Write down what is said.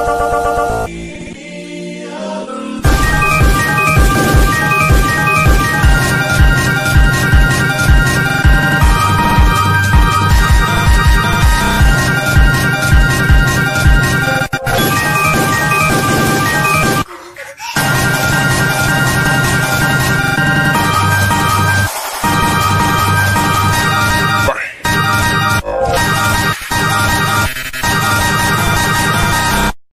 oh